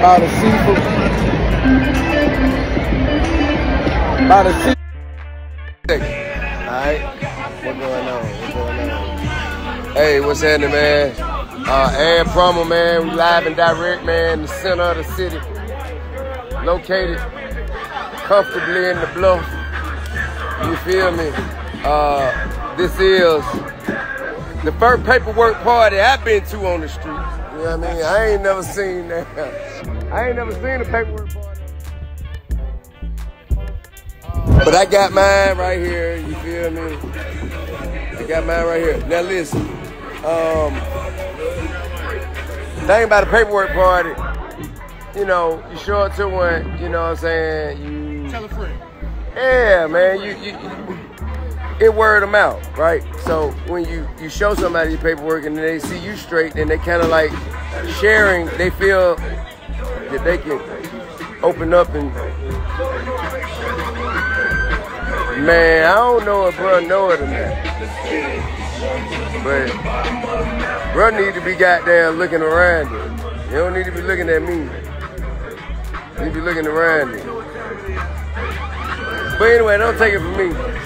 by the seafood. By the sea. Alright, what's going on? What's going on? Hey, what's happening, man? Uh, Aaron Promo, man. We live and direct, man, in the center of the city. Located comfortably in the bluff. You feel me? Uh, this is the first paperwork party I've been to on the street. You know what I mean? I ain't never seen that. I ain't never seen a paperwork party. But I got mine right here. You feel me? I got mine right here. Now listen. Um, thing about a paperwork party, you know, you show up to one. You know what I'm saying? You Tell a friend. yeah, man. You, you, you it word them out, right? So when you you show somebody your paperwork and they see you straight, then they kind of like sharing. They feel that they can open up and man, I don't know if bro know it or not, but bro need to be goddamn looking around it. You don't need to be looking at me. You need to be looking around it. But anyway, don't take it from me.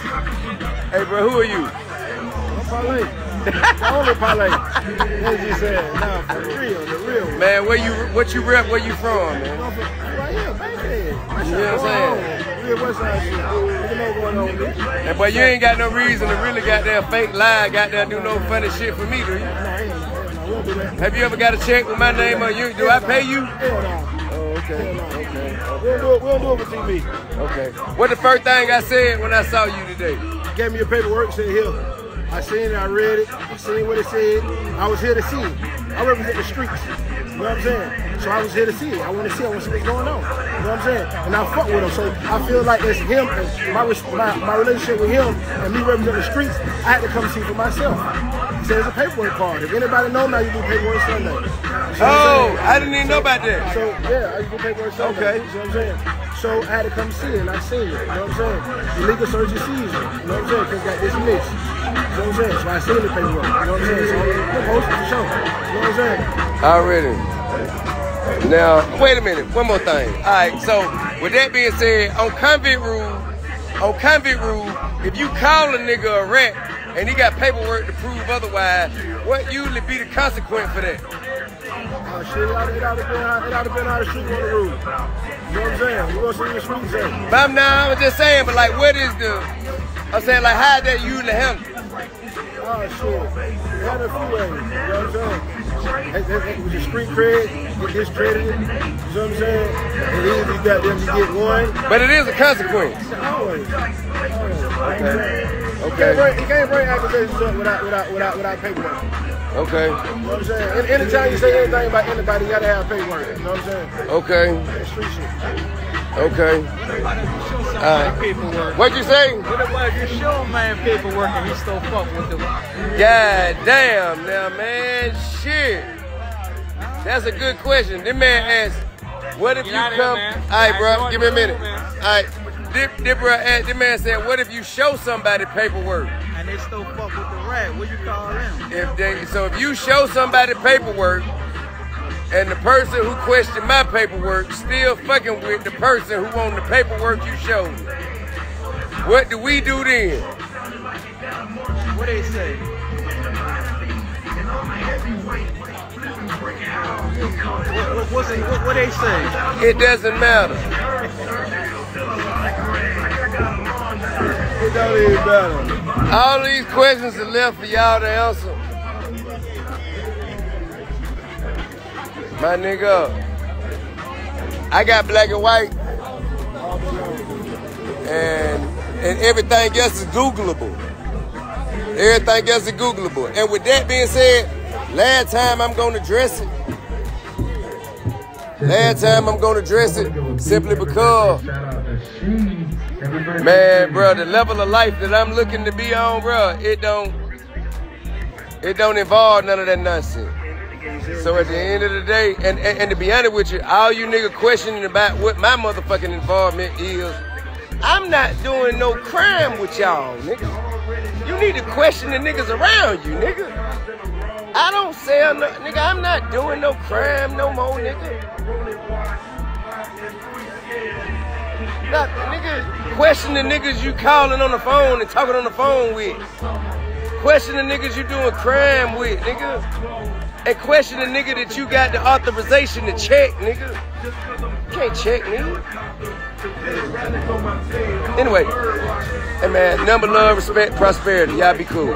Hey, bro, who are you? I'm parlay. The only parlay. As you said, nah, for real, the real. one. Man, where you, what you rep, where you from, man? I'm from- Right here, Bankhead. You know what I'm saying? Side shit. You know going on with boy, you ain't got no reason to really got that fake lie, got that do no funny shit for me, do you? Nah, I ain't. Hell no, we don't do that. Have you ever got a check with my name on you? Do I pay you? Oh, okay, okay, We don't do it, we don't do it for TV. okay. What the first thing I said when I saw you today? Gave me your paperwork, said here. I seen it, I read it, I seen what it said. I was here to see it. I represent the streets. You know what I'm saying? So I was here to see it. I want to see it. I want to see what's going on. You know what I'm saying? And I fuck with him. So I feel like it's him, and my, my, my relationship with him and me representing the streets, I had to come see for myself. He said it's a paperwork card. If anybody know now, you do paperwork Sunday. You see what I'm Oh. I didn't even know about that. So yeah, I used to paperwork Sunday. Okay. You know what I'm saying? So I had to come see it, and I seen it. You know what I'm saying? The legal search is season. You know what I'm saying? Because got dismissed. You know what I'm saying? So I seen the paperwork. You know what I'm saying? So I'm posted for sure. You know what I'm saying? Already. Now, wait a minute. One more thing. All right. So, with that being said, on convict rule, on convict rule, if you call a nigga a rat and he got paperwork to prove otherwise, what usually be the consequence for that? Oh shit, it ought to, to been how to been how the street on the rule. You know what I'm saying? You gonna see the street say? But I'm now, I'm just saying, but like, what is the? I'm saying, like, how did that usually handle? Oh shit. It had a few ways. You know what I'm saying? It, it, it was a street cred, get discredited. You know what I'm saying? And either you got them to get one. But it is a consequence. Always. Always. Okay. You can't Okay. bring, you can't bring accusations up without, without, without, without paperwork. Okay. You know what I'm saying? And anytime you say anything about anybody, you gotta have paperwork. You know what I'm saying? Okay. That's street shit. Okay. Uh, paperwork. What'd you say? What about if you show a man paperwork and he still fuck with the God damn, now man, shit. That's a good question. This man asked, "What if Get you outta here, come?" man. All right, bro, give me a minute. All right, bro asked, this man said, "What if you show somebody paperwork?" and they still fuck with the rat? What you call them? If they, so if you show somebody paperwork, and the person who questioned my paperwork still fucking with the person who on the paperwork you showed, what do we do then? What they say? What, what, what, what they say? It doesn't matter. All these questions are left for y'all to answer. My nigga, I got black and white, and and everything else is Googleable. Everything else is Googleable. And with that being said, last time I'm gonna address it. Last time I'm gonna address it simply because Man, bro, the level of life that I'm looking to be on, bro, it don't, it don't involve none of that nonsense. So at the end of the day, and, and, and to be honest with you, all you nigga questioning about what my motherfucking involvement is, I'm not doing no crime with y'all, nigga. You need to question the niggas around you, nigga. I don't sell no, nigga. I'm not doing no crime no more, nigga. Not, nigga, question the niggas you calling on the phone and talking on the phone with. Question the niggas you doing crime with, nigga. And question the nigga that you got the authorization to check, nigga. You can't check me. Anyway, hey man, number, love, respect, prosperity. Y'all be cool.